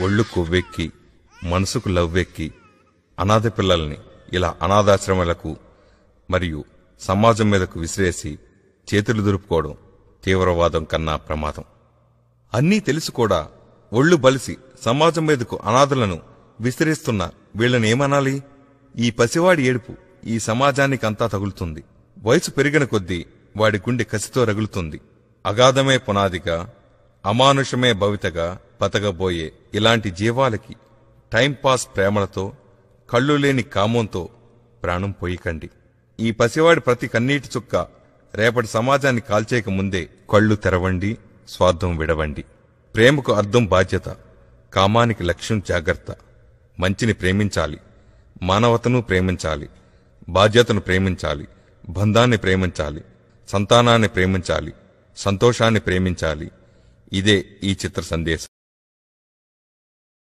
ఒళ్ళు కొవ్వెక్కి మనసుకు లవ్వెక్కి అనాథ పిల్లల్ని ఇలా అనాథాశ్రమాలకు మరియు సమాజం మీదకు విసిరేసి చేతులు దురుపుకోవడం తీవ్రవాదం కన్నా ప్రమాదం. అన్నీ తెలిసి కూడా ఒళ్ళు బలిసి సమాజం మీదకు అనాథలను విసిరేస్తున్న వీళ్ళని ఏమనాలి? ఈ పసివాడి ఏడుపు ఈ సమాజానికంతా తగులుతుంది. వయసు పెరిగిన కొద్దీ వాడి గుండె కసితో రగులుతుంది. అగాధమే పునాదిగా అమానుషమే భవితగా బతకబోయే ఇలాంటి జీవాలకి టైంపాస్ ప్రేమలతో కళ్ళు లేని కామంతో ప్రాణం పోయికండి. ఈ పసివాడి ప్రతి కన్నీటి చుక్క రేపటి సమాజాన్ని కాల్చేయక ముందే కళ్ళు తెరవండి స్వార్థం విడవండి. ప్రేమకు అర్థం బాధ్యత కామానికి లక్ష్యం జాగ్రత్త. మంచిని ప్రేమించాలి మానవతను ప్రేమించాలి బాధ్యతను ప్రేమించాలి బంధాన్ని ప్రేమించాలి సంతానాన్ని ప్రేమించాలి సంతోషాన్ని ప్రేమించాలి ide each tr sandesa.